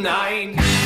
nine.